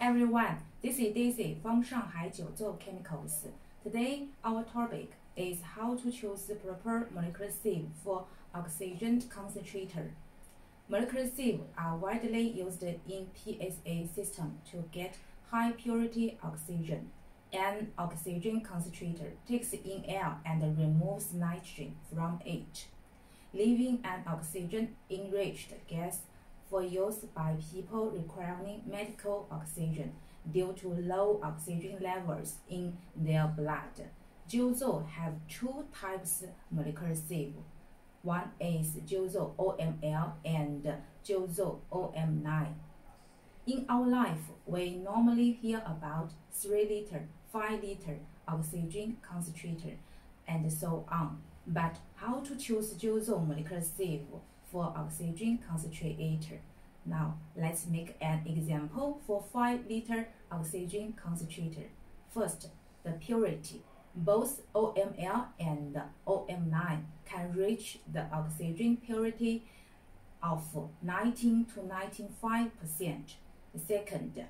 everyone, this is Daisy from Shanghai Jiuzhou Chemicals. Today, our topic is how to choose the proper molecular sieve for oxygen concentrator. Molecular sieve are widely used in PSA system to get high purity oxygen. An oxygen concentrator takes in air and removes nitrogen from it, leaving an oxygen enriched gas for use by people requiring medical oxygen due to low oxygen levels in their blood. Jiuzhou have two types molecular sieve. One is Jiuzhou OML and Jiuzhou OM9. In our life, we normally hear about 3 liter, 5 liter oxygen concentrator, and so on. But how to choose Jiuzhou molecular sieve for oxygen concentrator. Now, let's make an example for 5 liter oxygen concentrator. First, the purity. Both OML and OM9 can reach the oxygen purity of 19 to 95%. Second,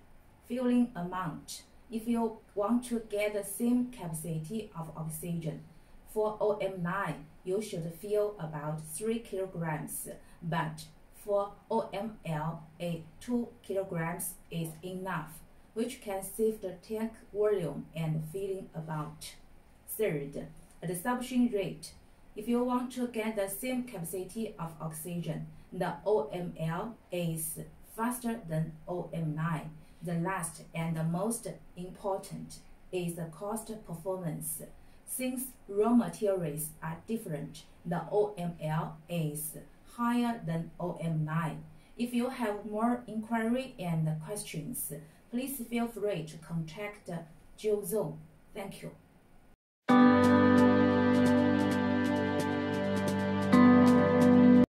filling amount. If you want to get the same capacity of oxygen, for OM9, you should fill about 3 kilograms, but for OML, a 2 kilograms is enough, which can save the tank volume and filling about. Third, absorption rate. If you want to get the same capacity of oxygen, the OML is faster than OM9. The last and the most important is the cost performance. Since raw materials are different, the OML is higher than OM9. If you have more inquiry and questions, please feel free to contact Jiuzhou. Thank you.